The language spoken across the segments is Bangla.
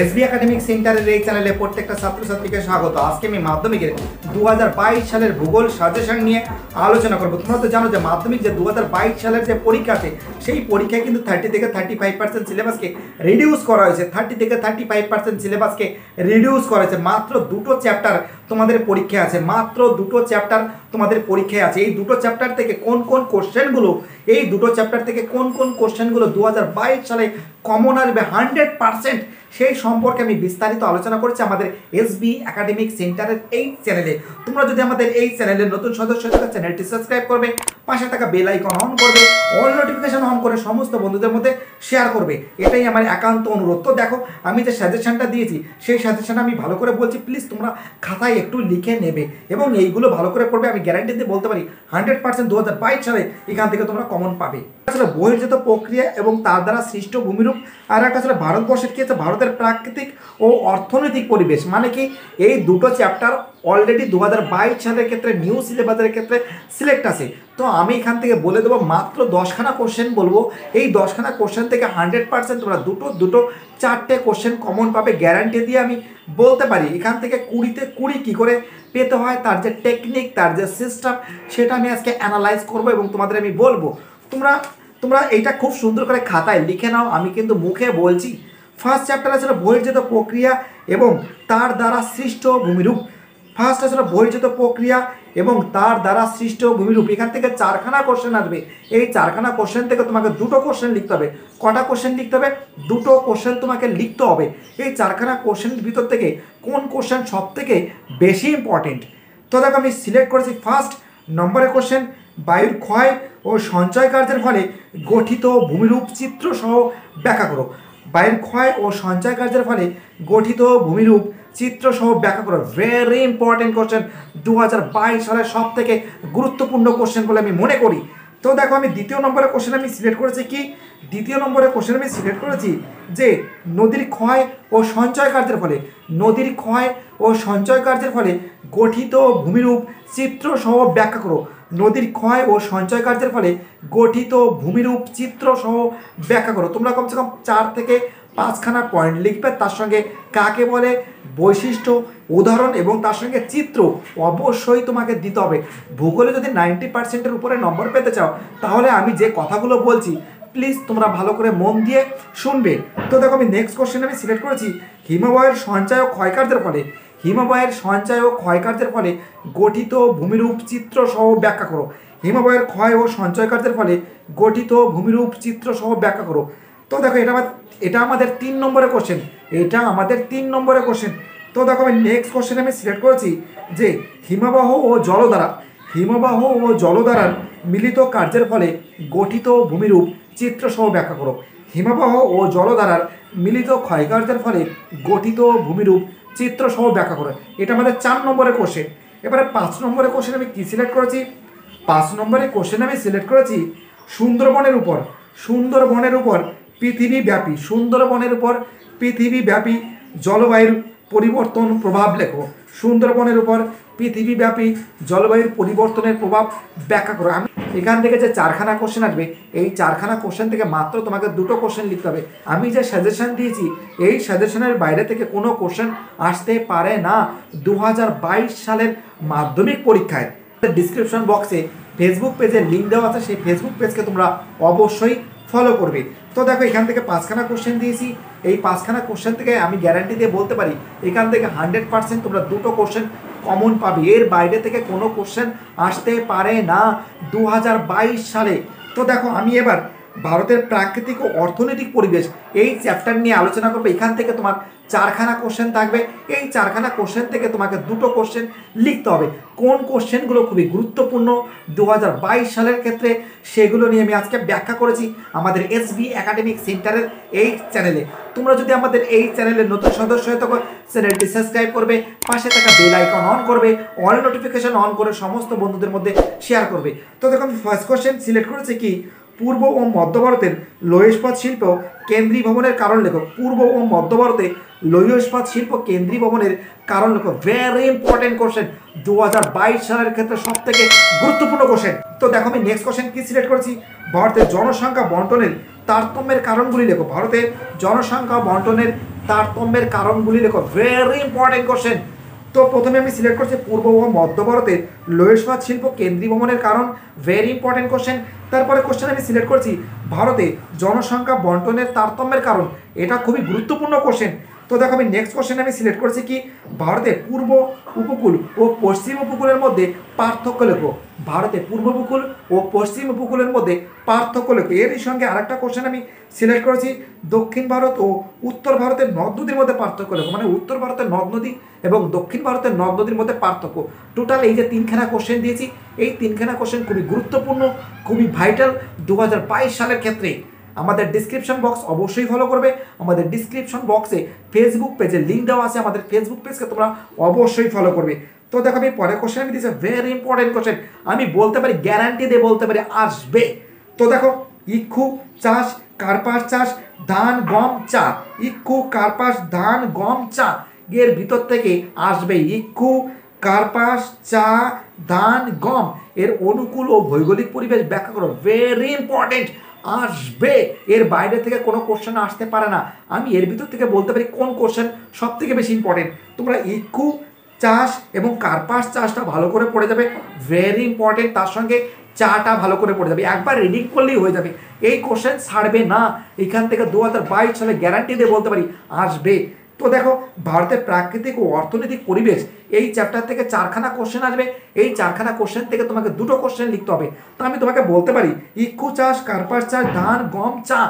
এসবি একাডেমিক সেন্টারের এই চ্যানেলে প্রত্যেকটা ছাত্রছাত্রীকে স্বাগত। আজকে আমি মাধ্যমিকের দু হাজার বাইশ সালের ভূগোল সাজেশন নিয়ে আলোচনা করব। তোমরা তো জানো যে মাধ্যমিক যে দু হাজার বাইশ সালের যে পরীক্ষা আছে, সেই পরীক্ষায় কিন্তু থার্টি থেকে থার্টি ফাইভ পার্সেন্ট সিলেবাসকে রিডিউস করা হয়েছে। থার্টি থেকে থার্টি ফাইভ পার্সেন্ট সিলেবাসকে রিডিউস করা হয়েছে। মাত্র দুটো চ্যাপ্টার তোমাদের পরীক্ষায় আছে। মাত্র দুটো চ্যাপ্টার তোমাদের পরীক্ষায় আছে। এই দুটো চ্যাপ্টার থেকে কোন কোন কোশ্চেনগুলো এই দুটো চ্যাপ্টার থেকে কোন কোন কোশ্চেনগুলো দু হাজার বাইশ সালে কমন আসবে হান্ড্রেড পারসেন্ট সেই সম্পর্কে আমি বিস্তারিত আলোচনা করেছি আমাদের এসবি একাডেমিক সেন্টারের এই চ্যানেলে তোমরা যদি আমাদের এই চ্যানেলের নতুন সদস্য চ্যানেলটি সাবস্ক্রাইব করবে। পাশে থাকা বেল আইকন অন করবে অল নোটিফিকেশন অন করে সমস্ত বন্ধুদের মধ্যে শেয়ার করবে। এটাই আমার একান্ত অনুরোধ। তো দেখো, আমি যে সাজেশনটা দিয়েছি, সেই সাজেশন আমি ভালো করে বলছি প্লিজ তোমরা খাতায় একটু লিখে নেবে এবং এইগুলো ভালো করে পড়বে। আমি গ্যারান্টি দিয়ে বলতে পারি হান্ড্রেড পার্সেন্ট দু হাজার বাইশ সালে এখান থেকে তোমরা কমন পাবে। আসলে বহির্জাত প্রক্রিয়া এবং তার দ্বারা সৃষ্ট ভূমিরূপ, আর একটা আসলে ভারতবর্ষের কি আছে, ভারতের প্রাকৃতিক ও অর্থনৈতিক পরিবেশ। মানে কি, এই দুটো চ্যাপ্টার অলরেডি দু হাজার বাইশ সালের ক্ষেত্রে নিউ সিলেবাসের ক্ষেত্রে সিলেক্ট আছে। তো আমি এখান থেকে বলে দেবো, মাত্র দশখানা কোশ্চেন বলব। এই দশখানা কোশ্চেন থেকে হান্ড্রেড পার্সেন্ট তোমরা দুটো দুটো, চারটে কোশ্চেন কমন পাবে গ্যারান্টি দিয়ে আমি বলতে পারি। এখান থেকে কুড়িতে কুড়ি কী করে পেতে হয়, তার যে টেকনিক তার যে সিস্টেম সেটা আমি আজকে অ্যানালাইজ করব এবং তোমাদের আমি বলব। তোমরা তোমরা এইটা খুব সুন্দর করে খাতায় লিখে নাও, আমি কিন্তু মুখে বলছি। ফার্স্ট চ্যাপ্টার আছে বহির্জিত প্রক্রিয়া এবং তার দ্বারা সৃষ্ট ভূমিরূপ। ফার্স্ট আছে বহির্জিত প্রক্রিয়া এবং তার দ্বারা সৃষ্ট ভূমিরূপ। এখান থেকে চারখানা কোশ্চেন আসবে। এই চারখানা কোশ্চেন থেকে তোমাকে দুটো কোশ্চেন লিখতে হবে। কটা কোশ্চেন লিখতে হবে? দুটো কোশ্চেন তোমাকে লিখতে হবে। এই চারখানা কোশ্চেনের ভিতর থেকে কোন কোশ্চেন সব থেকে বেশি ইম্পর্টেন্ট তো দেখো আমি সিলেক্ট করেছি ফার্স্ট নম্বরের কোশ্চেন বায়ুর ক্ষয় ও সঞ্চয় কার্যের ফলে গঠিত ভূমিরূপ চিত্র সহ ব্যাখ্যা করো। বায়ুর ক্ষয় ও সঞ্চয় কার্যের ফলে গঠিত ভূমিরূপ চিত্র সহ ব্যাখ্যা করো ভেরি ইম্পর্টেন্ট কোশ্চেন দু হাজার বাইশ সালের সব থেকে গুরুত্বপূর্ণ কোশ্চেন বলে আমি মনে করি। তো দেখো আমি দ্বিতীয় নম্বরের কোশ্চেন আমি সিলেক্ট করেছি কি? দ্বিতীয় নম্বরের কোশ্চেন আমি সিলেক্ট করেছি যে নদীর ক্ষয় ও সঞ্চয় কার্যের ফলে, নদীর ক্ষয় ও সঞ্চয় কার্যের ফলে গঠিত ভূমিরূপ চিত্র সহ ব্যাখ্যা করো। নদীর ক্ষয় ও সঞ্চয় কার্যের ফলে গঠিত ভূমিরূপ চিত্র সহ ব্যাখ্যা করো। তোমরা কমসে কম চার থেকে পাঁচখানা পয়েন্ট লিখবে, তার সঙ্গে কাকে বলে বৈশিষ্ট্য, উদাহরণ এবং তার সঙ্গে চিত্র অবশ্যই তোমাকে দিতে হবে। ভূগোলে যদি নাইনটি পার্সেন্টের উপরে নম্বর পেতে চাও, তাহলে আমি যে কথাগুলো বলছি প্লিজ তোমরা ভালো করে মন দিয়ে শুনবে। তো দেখো আমি নেক্সট কোশ্চেন আমি সিলেক্ট করেছি হিমাবয়ের সঞ্চয় ও ক্ষয়কার্যের ফলে। হিমাবয়ের সঞ্চয় ও ক্ষয়কার্যের ফলে গঠিত ভূমিরূপ চিত্র সহ ব্যাখ্যা করো। হিমাবয়ের ক্ষয় ও সঞ্চয় কার্যের ফলে গঠিত ভূমিরূপ চিত্র সহ ব্যাখ্যা করো। তো দেখো, এটা এটা আমাদের তিন নম্বরের কোশ্চেন এটা আমাদের তিন নম্বরের কোশ্চেন তো দেখো, আমি নেক্সট কোশ্চেন আমি সিলেক্ট করেছি যে হিমবাহ ও জলধারা। হিমবাহ ও জলধারার মিলিত কার্যের ফলে গঠিত ভূমিরূপ চিত্র সহ ব্যাখ্যা করো। হিমবাহ ও জলধারার মিলিত ক্ষয়কার্যের ফলে গঠিত ভূমিরূপ চিত্র সহ ব্যাখ্যা করো। এটা আমাদের চার নম্বরের কোশ্চেন এবারে পাঁচ নম্বরের কোশ্চেন আমি কী সিলেক্ট করেছি? পাঁচ নম্বরের কোশ্চেন আমি সিলেক্ট করেছি সুন্দরবনের উপর। সুন্দরবনের উপর পৃথিবীব্যাপী, সুন্দরবনের উপর পৃথিবীব্যাপী জলবায়ুর পরিবর্তন প্রভাব লেখো। সুন্দরবনের উপর পৃথিবীব্যাপী জলবায়ুর পরিবর্তনের প্রভাব ব্যাখ্যা করো। আমি এখান থেকে যে চারখানা কোশ্চেন আসবে, এই চারখানা কোশ্চেন থেকে মাত্র তোমাকে দুটো কোশ্চেন লিখতে হবে। আমি যে সাজেশন দিয়েছি, এই সাজেশনের বাইরে থেকে কোনো কোশ্চেন আসতে পারে না। দু হাজার বাইশ সালের মাধ্যমিক পরীক্ষায়। ডিসক্রিপশন বক্সে ফেসবুক পেজের লিঙ্ক দেওয়া আছে, সেই ফেসবুক পেজকে তোমরা অবশ্যই ফলো করবে। তো দেখো, এখান থেকে পাঁচখানা কোশ্চেন দিয়েছি। এই পাঁচখানা কোশ্চেন থেকে আমি গ্যারান্টি দিয়ে বলতে পারি, এখান থেকে হান্ড্রেড পার্সেন্ট তোমরা দুটো কোশ্চেন কমন পাবে। এর বাইরে থেকে কোনো কোশ্চেন আসতে পারে না। দু হাজার বাইশ সালে। তো দেখো, আমি এবার ভারতের প্রাকৃতিক ও অর্থনৈতিক পরিবেশ এই চ্যাপ্টার নিয়ে আলোচনা করবে। এখান থেকে তোমার চারখানা কোশ্চেন থাকবে। এই চারখানা কোশ্চেন থেকে তোমাকে দুটো কোশ্চেন লিখতে হবে। কোন কোশ্চেনগুলো খুবই গুরুত্বপূর্ণ? দু হাজার বাইশ সালের ক্ষেত্রে সেগুলো নিয়ে আমি আজকে ব্যাখ্যা করেছি আমাদের এস বি একাডেমিক সেন্টারের এই চ্যানেলে তোমরা যদি আমাদের এই চ্যানেলের নতুন সদস্য হয়ে থাকো চ্যানেলটি সাবস্ক্রাইব করবে, পাশে থাকা বেল আইকন অন করবে অল নোটিফিকেশন অন করে সমস্ত বন্ধুদের মধ্যে শেয়ার করবে। তো দেখো আমি ফার্স্ট কোশ্চেন সিলেক্ট করেছি কি? পূর্ব ও মধ্য ভারতের লৌহ ইস্পাত শিল্প কেন্দ্রীয় ভবনের কারণ লেখো। পূর্ব ও মধ্য ভারতে লৌহ ইস্পাত শিল্প কেন্দ্রীয় ভবনের কারণ লেখো। ভেরি ইম্পর্টেন্ট কোশ্চেন দু হাজার বাইশ সালের ক্ষেত্রে সব থেকে গুরুত্বপূর্ণ কোশ্চেন তো দেখো আমি নেক্সট কোশ্চেন কি সিলেক্ট করেছি? ভারতের জনসংখ্যা বন্টনের তারতম্যের কারণগুলি লেখো। ভারতের জনসংখ্যা বন্টনের তারতম্যের কারণগুলি লেখো। ভেরি ইম্পর্টেন্ট কোশ্চেন তো প্রথমে আমি সিলেক্ট করছি পূর্ব ও মধ্য ভারতের লোহেশ্বর শিল্প কেন্দ্রীয় ভবনের কারণ। ভেরি ইম্পর্টেন্ট কোশ্চেন তারপরে কোশ্চেন আমি সিলেক্ট করছি ভারতে জনসংখ্যা বন্টনের তারতম্যের কারণ। এটা খুবই গুরুত্বপূর্ণ কোশ্চেন তো দেখো আমি নেক্সট কোশ্চেন আমি সিলেক্ট করছি কি? ভারতের পূর্ব উপকূল ও পশ্চিম উপকূলের মধ্যে পার্থক্য লেখো। ভারতে পূর্ব উপকূল ও পশ্চিম উপকূলের মধ্যে পার্থক্য লেখো। এরই সঙ্গে আরেকটা কোশ্চেন আমি সিলেক্ট করেছি, দক্ষিণ ভারত ও উত্তর ভারতের নদ নদীর মধ্যে পার্থক্য লেখো। মানে উত্তর ভারতের নদ নদী এবং দক্ষিণ ভারতের নদ নদীর মধ্যে পার্থক্য। টোটাল এই যে তিনখানা কোশ্চেন দিয়েছি, এই তিনখানা কোশ্চেন খুবই গুরুত্বপূর্ণ, খুবই ভাইটাল দু হাজার বাইশ সালের ক্ষেত্রে আমাদের ডিসক্রিপশন বক্স অবশ্যই ফলো করবে। আমাদের ডিসক্রিপশন বক্সে ফেসবুক পেজে লিঙ্ক দেওয়া আছে। আমাদের ফেসবুক পেজকে তোমরা অবশ্যই ফলো করবে। তো দেখো, আমি পরের কোশ্চেন আমি দিয়েছি ভেরি ইম্পর্টেন্ট কোশ্চেন আমি বলতে পারি গ্যারান্টি দিয়ে বলতে পারি, আসবে। তো দেখো, ইক্ষু চাষ, কার্পাস চাষ, ধান, গম, চা। ইক্ষু, কার্পাস, ধান, গম, চা। এর ভিতর থেকে আসবে ইক্ষু, কার্পাস, চা, ধান, গম। এর অনুকূল ও ভৌগোলিক পরিবেশ ব্যাখ্যা করো। ভেরি ইম্পর্টেন্ট আসবে। এর বাইরে থেকে কোনো কোশ্চেন আসতে পারে না। আমি এর ভিতর থেকে বলতে পারি কোন কোশ্চেন সব থেকে বেশি ইম্পর্টেন্ট তোমরা ইকু চাষ এবং কার্পাস চাষটা ভালো করে পড়ে যাবে। ভেরি ইম্পর্টেন্ট তার সঙ্গে চাটা ভালো করে পড়ে যাবে। একবার রিডিং করলেই হয়ে যাবে। এই কোশ্চেন ছাড়বে না। এখান থেকে দু হাজার বাইশ সালে গ্যারান্টি দিয়ে বলতে পারি, আসবে। তো দেখো, ভারতের প্রাকৃতিক ও অর্থনৈতিক পরিবেশ, এই চ্যাপ্টার থেকে চারখানা কোশ্চেন আসবে। এই চারখানা কোশ্চেন থেকে তোমাকে দুটো কোশ্চেন লিখতে হবে। তো আমি তোমাকে বলতে পারি ইক্ষু চাষ কার্পাস চাষ, ধান, গম, চা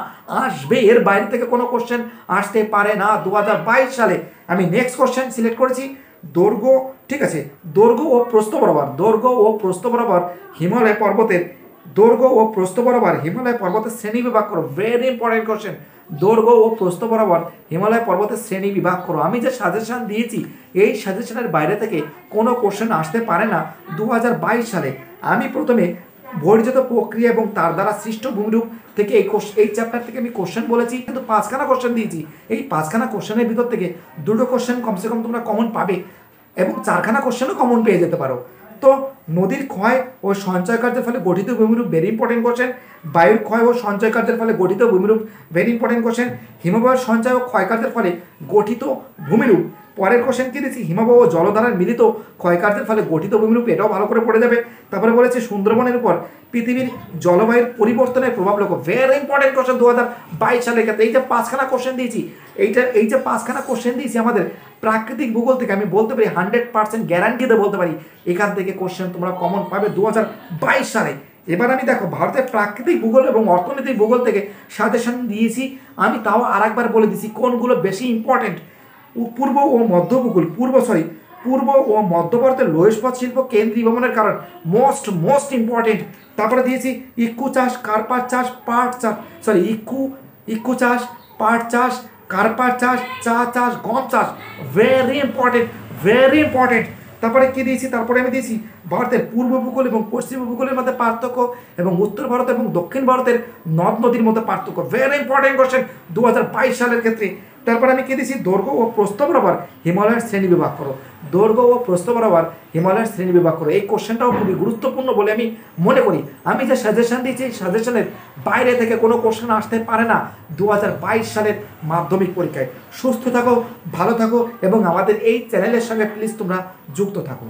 আসবে। এর বাইরে থেকে কোনো কোশ্চেন আসতে পারে না। দু হাজার বাইশ সালে আমি নেক্সট কোশ্চেন সিলেক্ট করেছি, দৈর্ঘ্য, ঠিক আছে? দৈর্ঘ্য ও প্রস্থ বরাবর, দৈর্ঘ্য ও প্রস্থ বরাবর হিমালয় পর্বতের দৈর্ঘ্য ও প্রস্থ বরাবর হিমালয় পর্বতের শ্রেণি বিভাগ করো। ভেরি ইম্পর্টেন্ট কোশ্চেন দৈর্ঘ্য ও প্রস্থ বরাবর হিমালয় পর্বতের শ্রেণি বিভাগ করো। আমি যে সাজেশন দিয়েছি, এই সাজেশনের বাইরে থেকে কোনো কোশ্চেন আসতে পারে না দু হাজার বাইশ সালে। আমি প্রথমে বর্জিত প্রক্রিয়া এবং তার দ্বারা সৃষ্ট ভূমিরূপ থেকে এই এই চ্যাপ্টার থেকে আমি কোশ্চেন বলেছি, কিন্তু পাঁচখানা কোশ্চেন দিয়েছি। এই পাঁচখানা কোশ্চেনের ভিতর থেকে দুটো কোশ্চেন কমসে কম তোমরা কমন পাবে এবং চারখানা কোশ্চেনও কমন পেয়ে যেতে পারো। তো নদীর ক্ষয় ও সঞ্চয় কার্যের ফলে গঠিত ভূমিরূপ ভেরি ইম্পর্টেন্ট কোশ্চেন বায়ুর ক্ষয় ও সঞ্চয় কার্যের ফলে গঠিত ভূমিরূপ ভেরি ইম্পর্টেন্ট কোশ্চেন হিমবাহ সঞ্চয় ও ক্ষয় কার্যের ফলে গঠিত ভূমিরূপ পরের কোশ্চেন কি দিয়েছি হিমবাহ ও জলধারার মিলিত ক্ষয়কার্যের ফলে গঠিত ভূমিরূপ এটাও ভালো করে পড়ে যাবে। তারপরে বলেছে, সুন্দরবনের উপর পৃথিবীর জলবায়ুর পরিবর্তনের প্রভাব লক্ষ্য। ভেরি ইম্পর্টেন্ট কোশ্চেন দু হাজার বাইশ সালের ক্ষেত্রে। এই যে পাঁচখানা কোশ্চেন দিয়েছি, এইটা, এই যে পাঁচখানা কোশ্চেন দিয়েছি আমাদের প্রাকৃতিক ভূগোল থেকে, আমি বলতে পারি হান্ড্রেড পার্সেন্ট গ্যারান্টিতে বলতে পারি, এখান থেকে কোশ্চেন তোমরা কমন পাবে দু হাজার বাইশ সালে। এবার আমি দেখো, ভারতের প্রাকৃতিক ভূগোল এবং অর্থনৈতিক ভূগোল থেকে সাজেশন দিয়েছি। আমি তাও আরেকবার বলে দিছি কোনগুলো বেশি ইম্পর্টেন্ট পূর্ব ও মধ্য উপকূল পূর্ব সরি পূর্ব ও মধ্য ভারতের লোহেশপথ শিল্প কেন্দ্রীভবনের কারণ। মোস্ট মোস্ট ইম্পর্টেন্ট তারপরে দিয়েছি ইক্ষু চাষ কার্পাস চাষ, পাট চাষ সরি ইক্ষু ইক্ষু চাষ, পাট চাষ কার্পাস চাষ, চা চাষ, গম চাষ ভেরি ইম্পর্টেন্ট ভেরি ইম্পর্টেন্ট তারপরে কি দিয়েছি? তারপরে আমি দিয়েছি ভারতের পূর্ব উপকূল এবং পশ্চিম উপকূলের মধ্যে পার্থক্য এবং উত্তর ভারত এবং দক্ষিণ ভারতের নদ নদীর মধ্যে পার্থক্য। ভেরি ইম্পর্টেন্ট কোশ্চেন দু হাজার বাইশ সালের ক্ষেত্রে। তারপর আমি কি দিয়েছি দৈর্ঘ্য ও প্রস্থ বরাবর হিমালয়ের শ্রেণি বিভাগ করো। দৈর্ঘ্য ও প্রস্থ বরাবর হিমালয়ের শ্রেণি বিভাগ করো। এই কোশ্চেনটাও খুবই গুরুত্বপূর্ণ বলে আমি মনে করি। আমি যে সাজেশন দিয়েছি সাজেশনের বাইরে থেকে কোনো কোশ্চেন আসতে পারে না দু হাজার বাইশ সালের মাধ্যমিক পরীক্ষায়। সুস্থ থাকো, ভালো থাকো এবং আমাদের এই চ্যানেলের সঙ্গে প্লিজ তোমরা যুক্ত থাকো।